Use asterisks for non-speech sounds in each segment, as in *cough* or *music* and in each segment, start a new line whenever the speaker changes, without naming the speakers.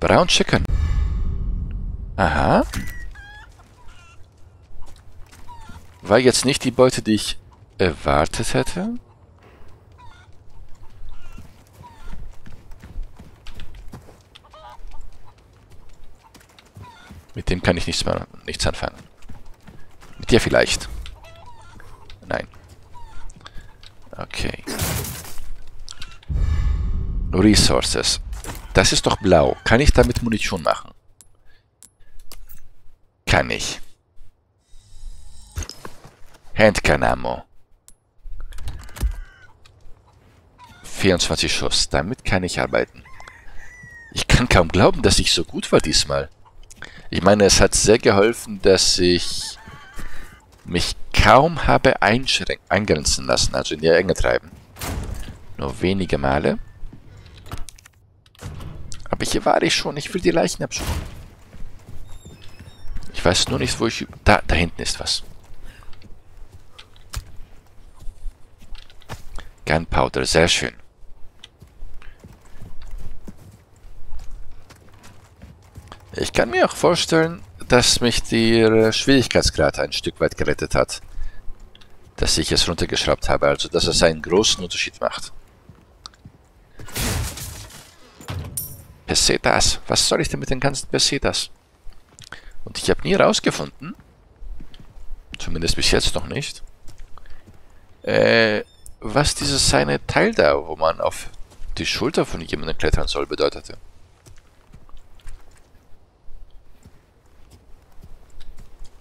Brown Chicken. Aha. War jetzt nicht die Beute, die ich erwartet hätte. Mit dem kann ich nichts mehr, nichts anfangen. Mit dir vielleicht. Nein. Okay. Resources. Das ist doch blau. Kann ich damit Munition machen? Kann ich. Handgun Ammo. 24 Schuss. Damit kann ich arbeiten. Ich kann kaum glauben, dass ich so gut war diesmal. Ich meine, es hat sehr geholfen, dass ich mich kaum habe eingrenzen lassen, also in die Enge treiben. Nur wenige Male. Aber hier war ich schon. Ich will die Leichen absuchen. Ich weiß nur nicht, wo ich... Da, da hinten ist was. Gunpowder, sehr schön. Ich kann mir auch vorstellen, dass mich der Schwierigkeitsgrad ein Stück weit gerettet hat. Dass ich es runtergeschraubt habe, also dass es einen großen Unterschied macht. Pesetas. Was soll ich denn mit den ganzen Pesetas? Und ich habe nie herausgefunden, zumindest bis jetzt noch nicht, äh, was dieses seine Teil da, wo man auf die Schulter von jemandem klettern soll, bedeutete.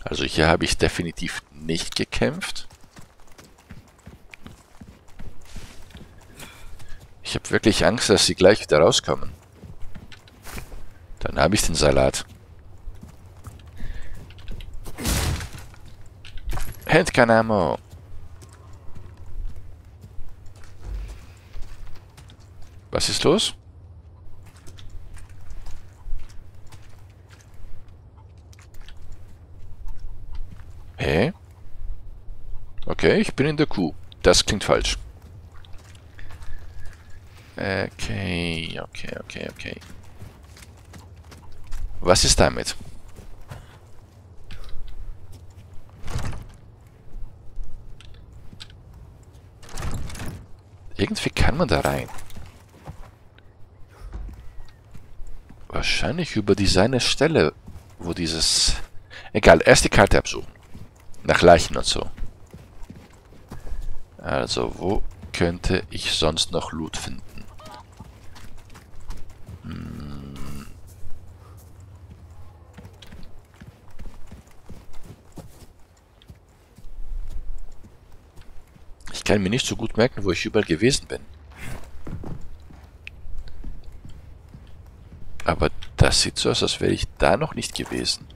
Also hier habe ich definitiv nicht gekämpft. Ich habe wirklich Angst, dass sie gleich wieder rauskommen. Dann habe ich den Salat. Handgun Ammo. Was ist los? Hä? Okay, ich bin in der Kuh. Das klingt falsch. Okay, okay, okay, okay. Was ist damit? Irgendwie kann man da rein. Wahrscheinlich über die seine Stelle, wo dieses... Egal, erst die Karte absuchen. Nach Leichen und so. Also, wo könnte ich sonst noch Loot finden? Hm. Kann mir nicht so gut merken, wo ich überall gewesen bin. Aber das sieht so aus, als wäre ich da noch nicht gewesen.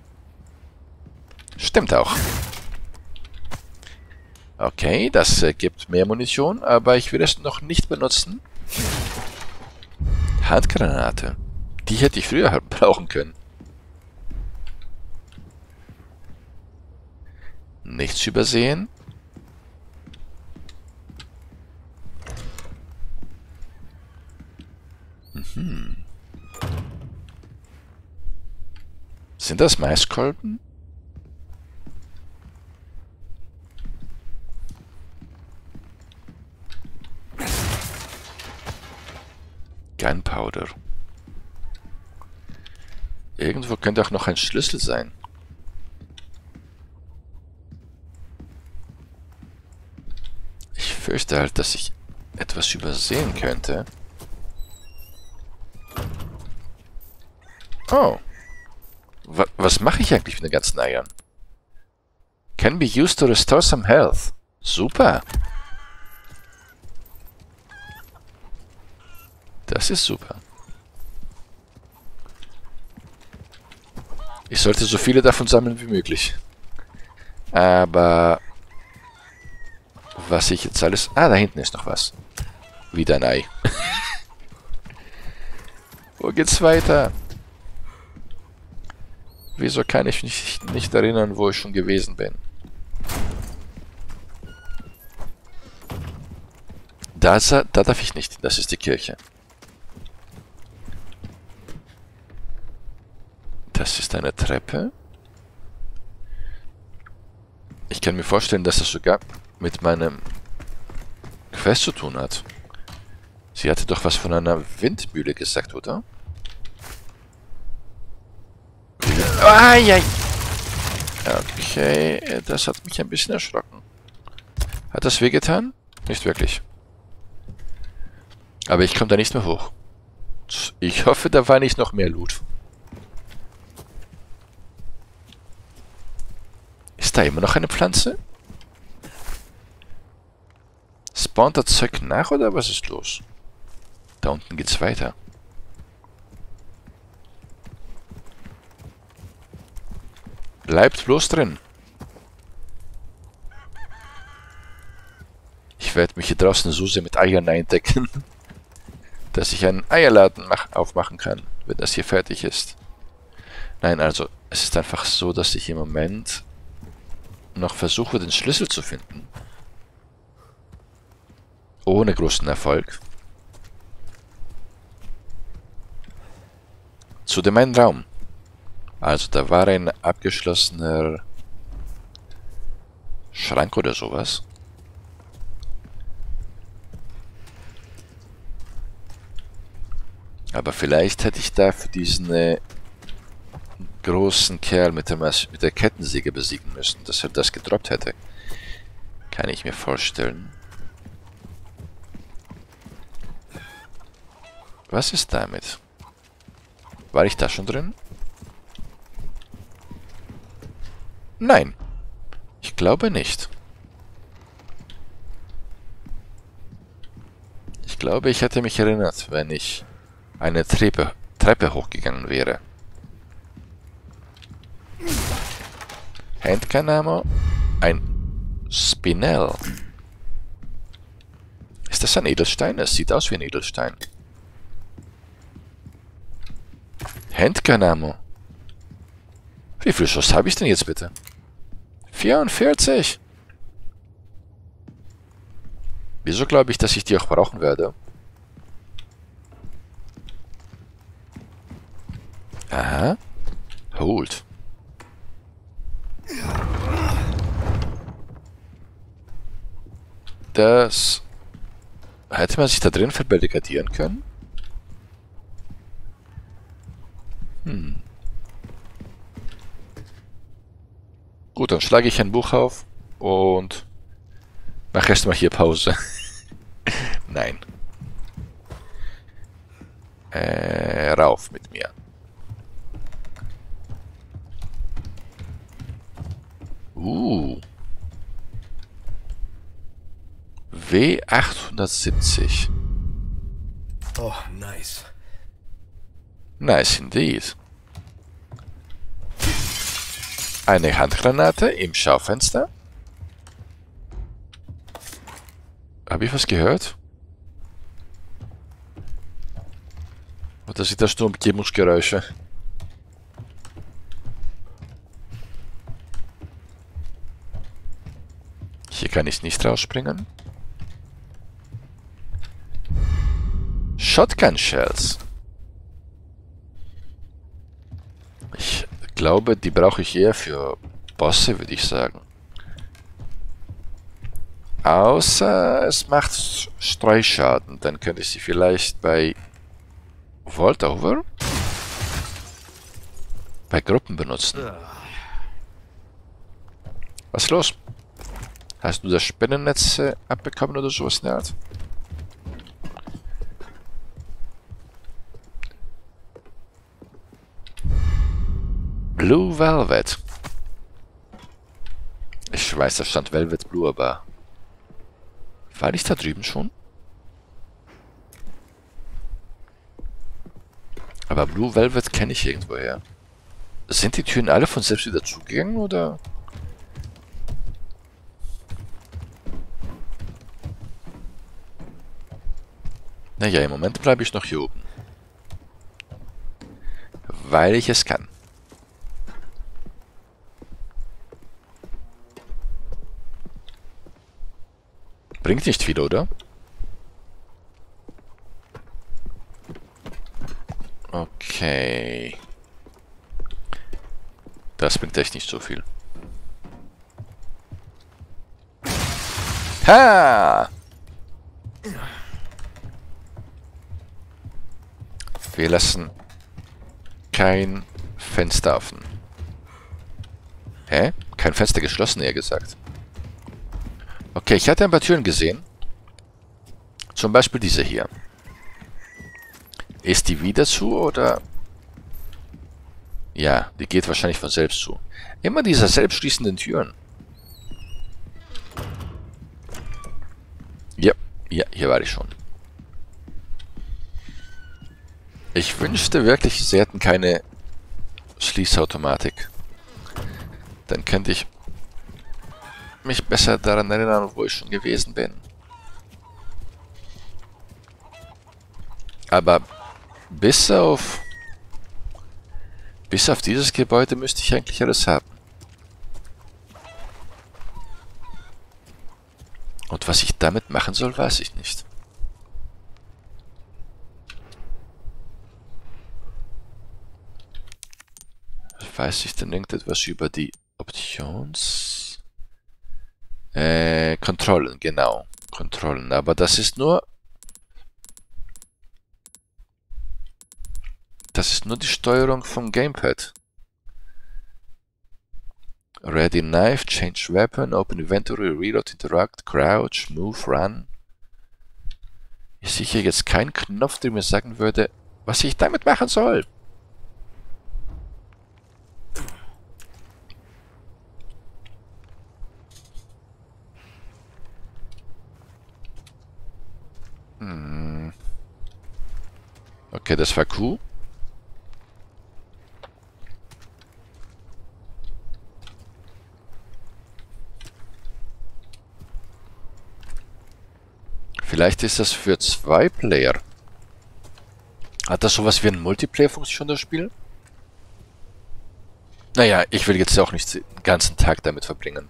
Stimmt auch. Okay, das äh, gibt mehr Munition, aber ich will es noch nicht benutzen. Handgranate. Die hätte ich früher *laughs* brauchen können. Nichts übersehen. Mhm. Sind das Maiskolben? Gunpowder. Irgendwo könnte auch noch ein Schlüssel sein. Ich fürchte halt, dass ich etwas übersehen könnte. Oh. W was mache ich eigentlich mit den ganzen Eiern? Can be used to restore some health. Super. Das ist super. Ich sollte so viele davon sammeln wie möglich. Aber... Was ich jetzt alles... Ah, da hinten ist noch was. Wieder ein Ei. *laughs* Wo geht's weiter? Wieso kann ich mich nicht erinnern, wo ich schon gewesen bin? Da, da darf ich nicht. Das ist die Kirche. Das ist eine Treppe. Ich kann mir vorstellen, dass das sogar mit meinem Quest zu tun hat. Sie hatte doch was von einer Windmühle gesagt, oder? Ai, Okay, das hat mich ein bisschen erschrocken. Hat das wehgetan? Nicht wirklich. Aber ich komme da nicht mehr hoch. Ich hoffe, da war nicht noch mehr Loot. Ist da immer noch eine Pflanze? Spawnt das Zeug nach oder was ist los? Da unten geht's weiter. Bleibt bloß drin. Ich werde mich hier draußen so sehr mit Eiern eindecken, *laughs* dass ich einen Eierladen aufmachen kann, wenn das hier fertig ist. Nein, also, es ist einfach so, dass ich im Moment noch versuche, den Schlüssel zu finden. Ohne großen Erfolg. Zu dem einen Raum. Also da war ein abgeschlossener Schrank oder sowas. Aber vielleicht hätte ich da für diesen äh, großen Kerl mit, dem, mit der Kettensäge besiegen müssen, dass er das gedroppt hätte. Kann ich mir vorstellen. Was ist damit? War ich da schon drin? Nein. Ich glaube nicht. Ich glaube, ich hätte mich erinnert, wenn ich eine Treppe, Treppe hochgegangen wäre. Handgun Ein Spinell. Ist das ein Edelstein? Es sieht aus wie ein Edelstein. Handgun Wie viel Schuss habe ich denn jetzt bitte? 44. Wieso glaube ich, dass ich die auch brauchen werde? Aha. Hold. Das... Hätte man sich da drin verbarrikadieren können? Hm. Gut, dann schlage ich ein Buch auf und mache erstmal hier Pause. *laughs* Nein. Äh, rauf mit mir. Uh. W870.
Oh, nice.
Nice indeed. Eine Handgranate im Schaufenster. Habe ich was gehört? Oder sind das nur Umgebungsgeräusche? Hier kann ich nicht rausspringen. Shotgun Shells. Glaube, die brauche ich eher für Bosse, würde ich sagen. Außer es macht Streuschaden. Dann könnte ich sie vielleicht bei Voltover bei Gruppen benutzen. Was ist los? Hast du das Spinnennetz äh, abbekommen oder sowas in der Art? Blue Velvet. Ich weiß, da stand Velvet Blue, aber... War ich da drüben schon? Aber Blue Velvet kenne ich irgendwoher. Sind die Türen alle von selbst wieder zugegangen, oder? Naja, im Moment bleibe ich noch hier oben. Weil ich es kann. Bringt nicht viel, oder? Okay. Das bringt echt nicht so viel. Ha! Wir lassen kein Fenster offen. Hä? Kein Fenster geschlossen, eher gesagt. Okay, ich hatte ein paar Türen gesehen. Zum Beispiel diese hier. Ist die wieder zu oder... Ja, die geht wahrscheinlich von selbst zu. Immer diese selbstschließenden Türen. Ja, ja, hier war ich schon. Ich wünschte wirklich, sie hätten keine Schließautomatik. Dann könnte ich mich besser daran erinnern, wo ich schon gewesen bin. Aber bis auf... Bis auf dieses Gebäude müsste ich eigentlich alles haben. Und was ich damit machen soll, weiß ich nicht. Weiß ich denn irgendetwas über die Options... Äh, Kontrollen, genau. Kontrollen, aber das ist nur... Das ist nur die Steuerung vom Gamepad. Ready Knife, Change Weapon, Open Inventory, Reload, Interact, Crouch, Move, Run. Ich sehe hier jetzt keinen Knopf, der mir sagen würde, was ich damit machen soll. Hm. Okay, das war Q. Vielleicht ist das für zwei Player. Hat das sowas wie eine Multiplayer-Funktion, das Spiel? Naja, ich will jetzt auch nicht den ganzen Tag damit verbringen.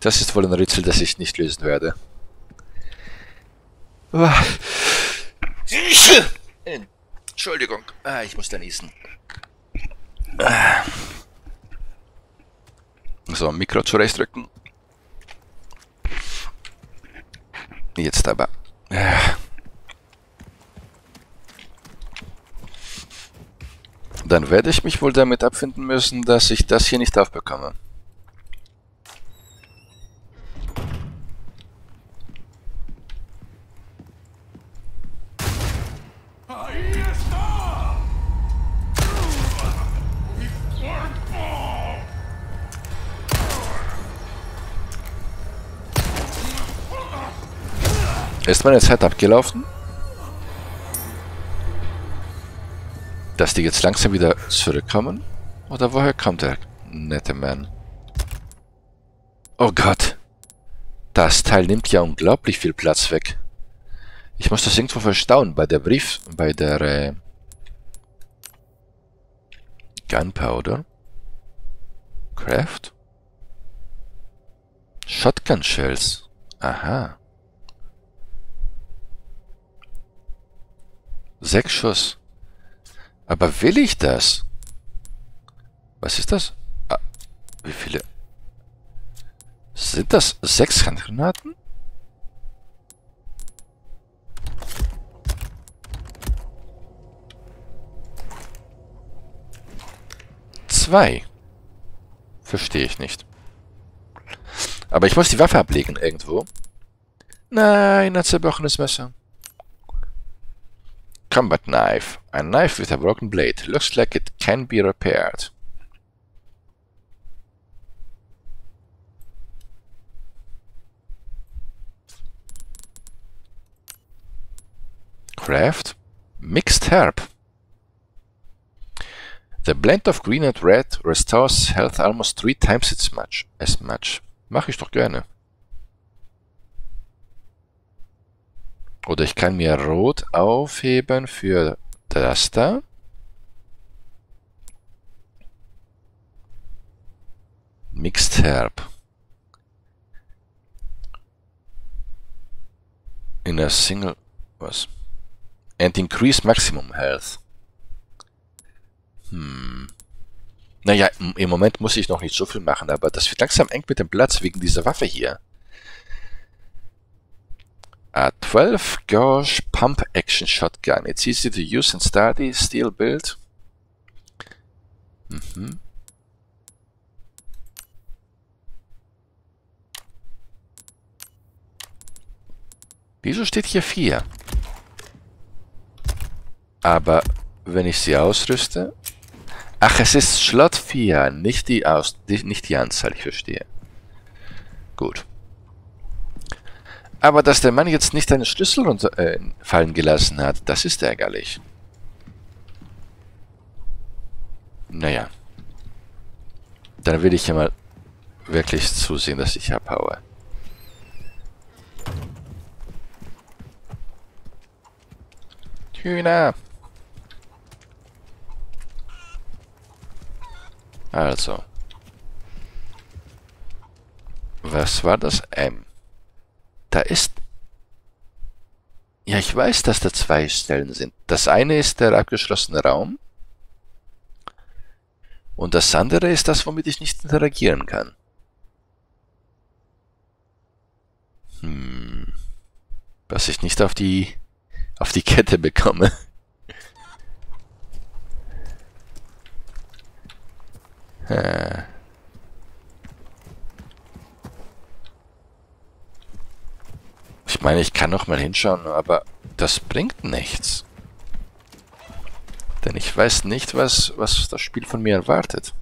Das ist wohl ein Rätsel, das ich nicht lösen werde. Entschuldigung. Ah, ich muss da niesen. So, Mikro zurechtrücken. Jetzt aber. Dann werde ich mich wohl damit abfinden müssen, dass ich das hier nicht aufbekomme. Ist meine Zeit abgelaufen? Dass die jetzt langsam wieder zurückkommen? Oder woher kommt der nette Mann? Oh Gott. Das Teil nimmt ja unglaublich viel Platz weg. Ich muss das irgendwo verstauen. Bei der Brief... Bei der... Äh, Gunpowder. Craft. Shotgun Shells. Aha. Sechs Schuss. Aber will ich das? Was ist das? Ah, wie viele? Sind das sechs Handgranaten? Zwei. Verstehe ich nicht. Aber ich muss die Waffe ablegen irgendwo. Nein, ein zerbrochenes Messer. Combat knife. A knife with a broken blade. Looks like it can be repaired. Craft. Mixed herb. The blend of green and red restores health almost three times its much, as much. Mach ich doch gerne. Oder ich kann mir Rot aufheben für das da. Mixed Herb. In a single... Was? And increase maximum health. Hm. Naja, im Moment muss ich noch nicht so viel machen, aber das wird langsam eng mit dem Platz wegen dieser Waffe hier. A 12 gauge pump action shotgun. It's easy to use and study. Steel build. Mhm. Wieso steht hier 4? Aber wenn ich sie ausrüste... Ach, es ist Slot 4, nicht die, Aus nicht die Anzahl, ich verstehe. Gut. Aber dass der Mann jetzt nicht einen Schlüssel runter, äh, fallen gelassen hat, das ist ärgerlich. Naja. Dann will ich ja mal wirklich zusehen, dass ich abhaue. Hühner! Also. Was war das M? Da ist... Ja, ich weiß, dass da zwei Stellen sind. Das eine ist der abgeschlossene Raum. Und das andere ist das, womit ich nicht interagieren kann. Hm. Was ich nicht auf die auf die Kette bekomme. *laughs* Ich meine, ich kann noch mal hinschauen, aber das bringt nichts. Denn ich weiß nicht, was, was das Spiel von mir erwartet.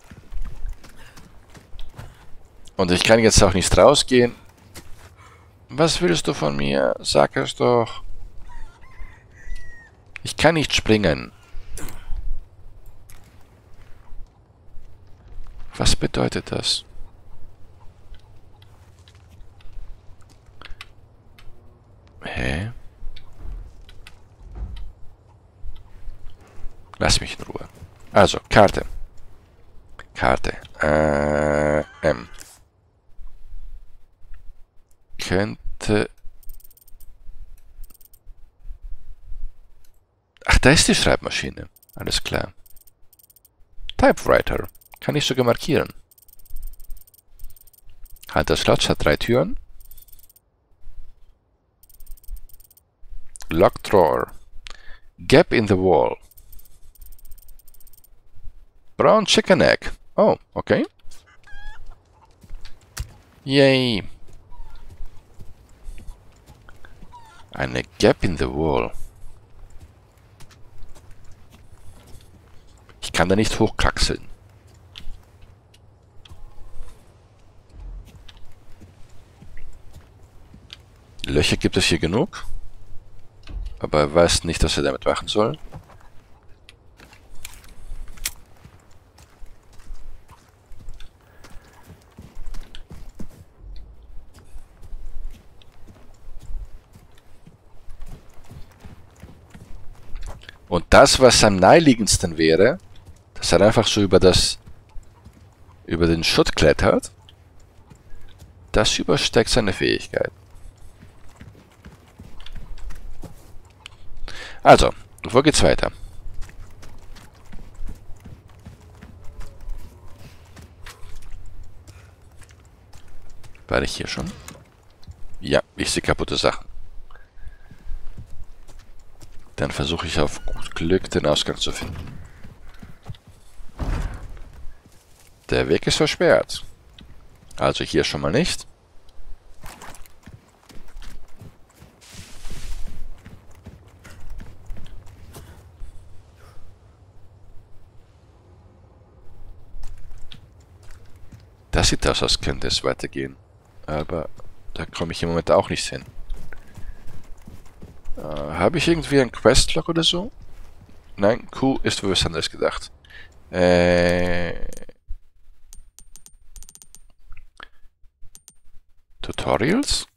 Und ich kann jetzt auch nicht rausgehen. Was willst du von mir? Sag es doch. Ich kann nicht springen. Was bedeutet das? Hä? Lass mich in Ruhe. Also, Karte. Karte. Äh, M. Könnte Ach, da ist die Schreibmaschine. Alles klar. Typewriter. Kann ich sogar markieren. Halt, das Schloss hat drei Türen. Lock Drawer. Gap in the wall. Brown Chicken Egg. Oh, okay. Yay. Eine Gap in the wall. kann da nicht hochkraxeln. Löcher gibt es hier genug. Aber er weiß nicht, was er damit machen soll. Und das, was am naheliegendsten wäre, dass er einfach so über das über den Schutt klettert. Das übersteckt seine Fähigkeit. Also, wo geht's weiter? War ich hier schon? Ja, ich sehe kaputte Sachen. Dann versuche ich auf gut Glück den Ausgang zu finden. Der Weg ist versperrt. Also hier schon mal nicht. Das sieht aus, könnte es weitergehen. Aber da komme ich im Moment auch nicht hin. Äh, Habe ich irgendwie ein Questlog oder so? Nein, Q ist für was anderes gedacht. Äh, Tutorials.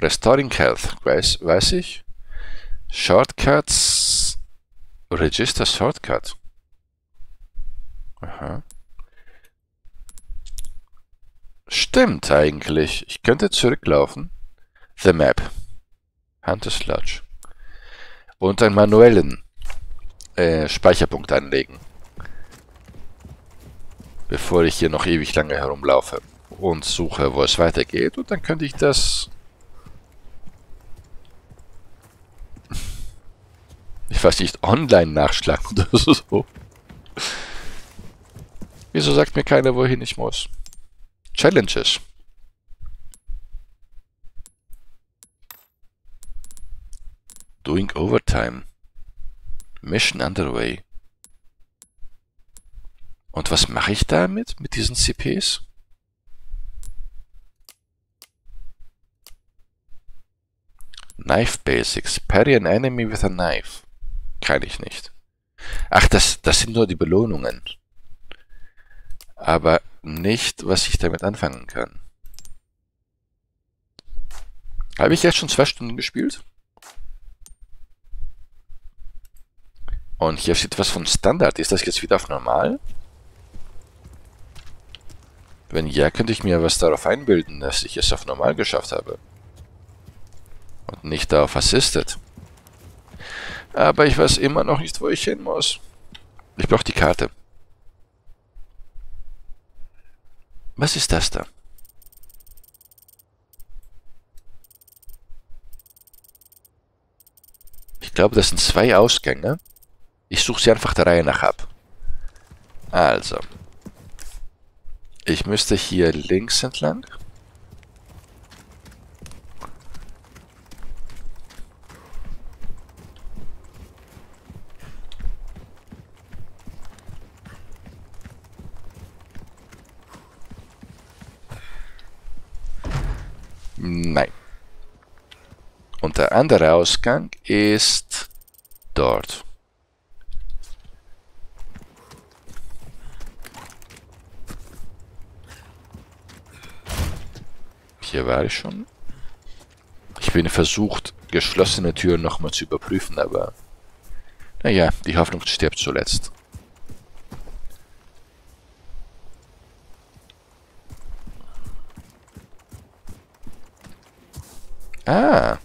Restoring Health, weiß, weiß ich. Shortcuts. Register Shortcut. Aha. Stimmt eigentlich. Ich könnte zurücklaufen. The Map. Hunter's Lodge. Und einen manuellen äh, Speicherpunkt anlegen. Bevor ich hier noch ewig lange herumlaufe und suche, wo es weitergeht. Und dann könnte ich das... *laughs* Ich weiß nicht, online nachschlagen oder *laughs* so. Wieso sagt mir keiner, wohin ich muss? Challenges. Doing overtime. Mission underway. Und was mache ich damit, mit diesen CPs? Knife Basics. Parry an enemy with a knife. Kann ich nicht. Ach, das, das sind nur die Belohnungen. Aber nicht, was ich damit anfangen kann. Habe ich jetzt schon zwei Stunden gespielt? Und hier steht was von Standard. Ist das jetzt wieder auf normal? Wenn ja, könnte ich mir was darauf einbilden, dass ich es auf normal geschafft habe. Und nicht auf Assisted. Aber ich weiß immer noch nicht, wo ich hin muss. Ich brauche die Karte. Was ist das da? Ich glaube, das sind zwei Ausgänge. Ich suche sie einfach der Reihe nach ab. Also. Ich müsste hier links entlang. Nein. Und der andere Ausgang ist dort. Hier war ich schon. Ich bin versucht, geschlossene Türen nochmal zu überprüfen, aber... Naja, die Hoffnung stirbt zuletzt. Ah.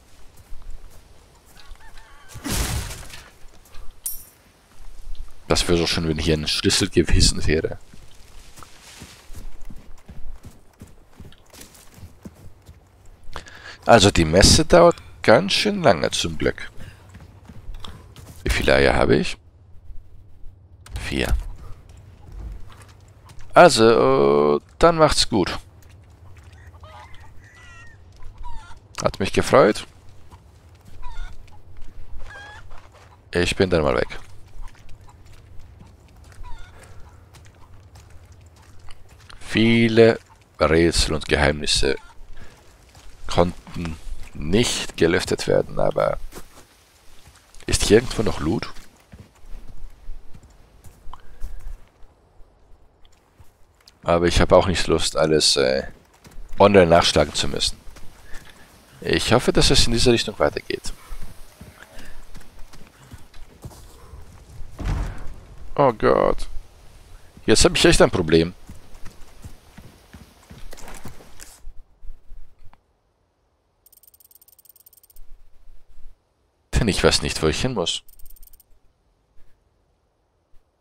Wäre so schön, wenn hier ein Schlüssel gewesen wäre. Also die Messe dauert ganz schön lange zum Glück. Wie viele Eier habe ich? Vier. Also, dann macht's gut. Hat mich gefreut. Ich bin dann mal weg. Viele Rätsel und Geheimnisse konnten nicht gelüftet werden, aber ist hier irgendwo noch Loot? Aber ich habe auch nicht Lust, alles äh, online nachschlagen zu müssen. Ich hoffe, dass es in diese Richtung weitergeht. Oh Gott. Jetzt habe ich echt ein Problem. Weiß nicht, wo ich hin muss.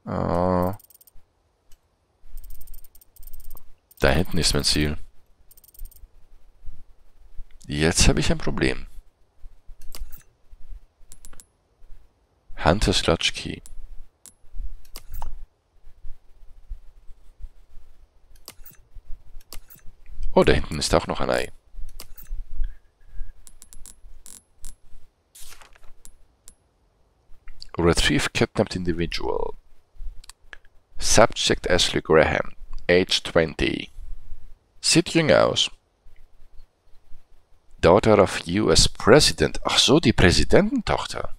Oh. Da hinten ist mein Ziel. Jetzt habe ich ein Problem. Hunter's Lodge Key. Oh, da hinten ist auch noch ein Ei. Retrieve kidnapped individual. Subject Ashley Graham, age 20. Sieht jünger aus. Daughter of US President. Ach so, die Präsidententochter.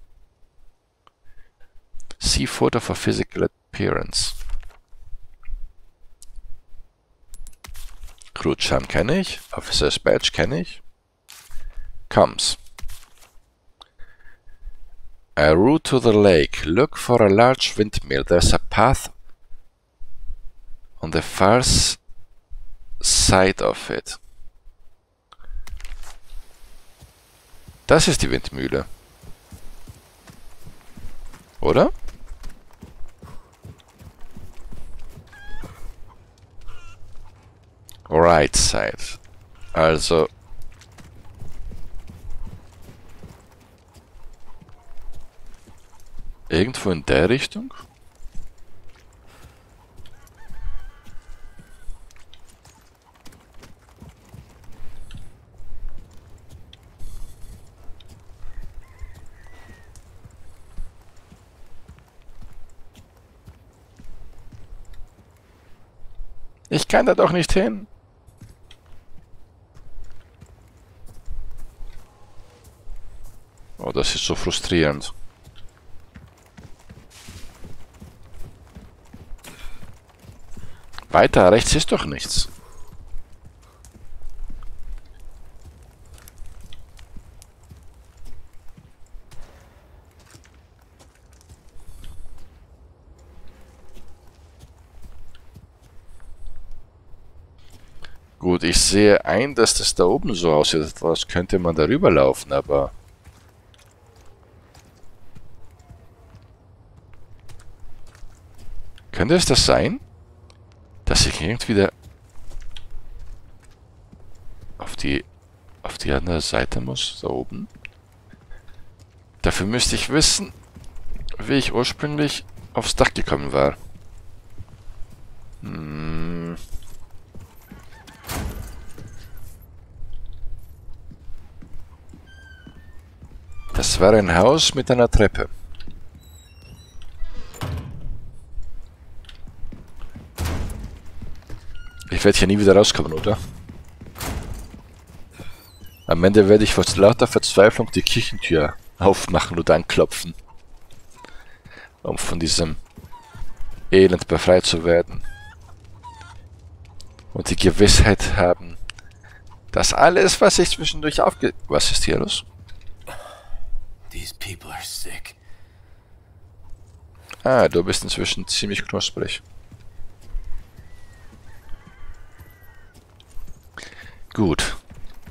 See photo for physical appearance. Crutscham kenne ich. Officer's Badge kenne ich. Comes. A route to the lake. Look for a large windmill. There's a path on the far side of it. Das ist die Windmühle. Oder? right side. Also... Irgendwo in der Richtung? Ich kann da doch nicht hin. Oh, das ist so frustrierend. Weiter rechts ist doch nichts. Gut, ich sehe ein, dass das da oben so aussieht. Was könnte man darüber laufen, aber... Könnte es das sein? Ich irgendwie da... Auf die... Auf die andere Seite muss, da oben. Dafür müsste ich wissen, wie ich ursprünglich aufs Dach gekommen war. Hm... Das war ein Haus mit einer Treppe. Werde hier nie wieder rauskommen, oder? Am Ende werde ich vor lauter Verzweiflung die Kirchentür aufmachen und anklopfen. Um von diesem Elend befreit zu werden. Und die Gewissheit haben, dass alles, was ich zwischendurch aufge... Was ist hier los?
These people are sick.
Ah, du bist inzwischen ziemlich knusprig. Gut.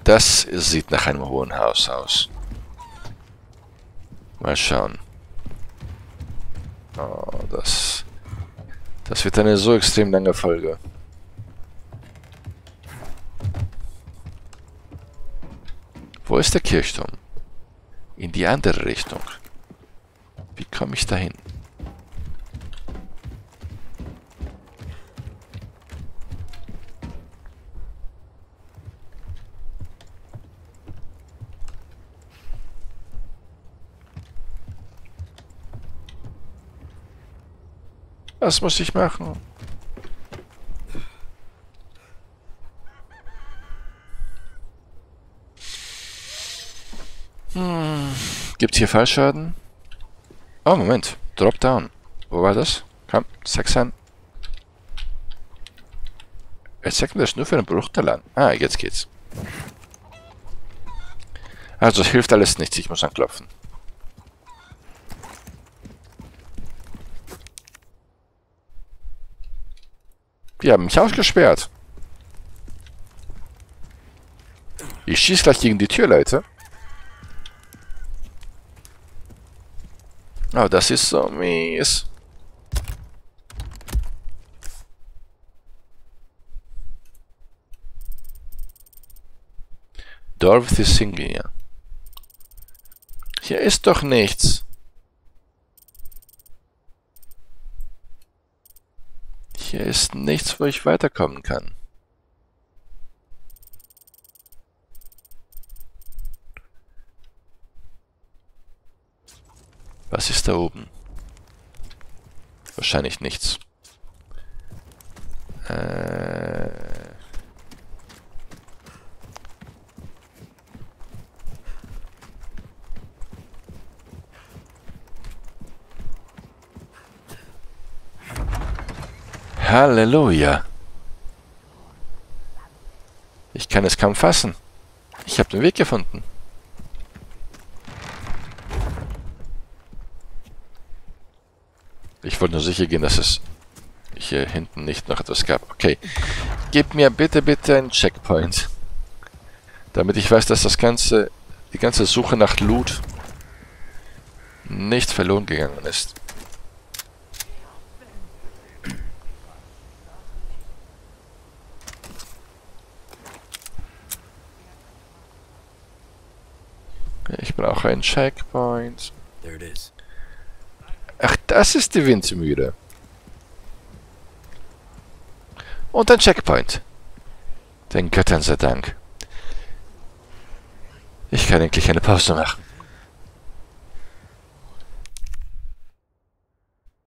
Das sieht nach einem hohen Haus aus. Mal schauen. Oh, das... Das wird eine so extrem lange Folge. Wo ist der Kirchturm? In die andere Richtung. Wie komme ich dahin? Was muss ich machen? Hm. Gibt's hier Fallschaden? Oh, Moment. Drop down. Wo war das? Komm, sag's an. Jetzt sagt mir das nur für einen Bruchteil an. Ah, jetzt geht's. Also, hilft alles nichts. Ich muss anklopfen. Die haben mich ausgesperrt. Ich schieß gleich gegen die Tür, Leute. Oh, das ist so mies. Dorothy Singia. Hier ist doch nichts. Hier ist nichts, wo ich weiterkommen kann. Was ist da oben? Wahrscheinlich nichts. Äh... Halleluja. Ich kann es kaum fassen. Ich habe den Weg gefunden. Ich wollte nur sicher gehen, dass es hier hinten nicht noch etwas gab. Okay. Gib mir bitte, bitte einen Checkpoint. Damit ich weiß, dass das ganze, die ganze Suche nach Loot nicht verloren gegangen ist. Ich brauche einen Checkpoint. Ach, das ist die Windmühle. Und ein Checkpoint. Den Göttern sei Dank. Ich kann endlich eine Pause machen.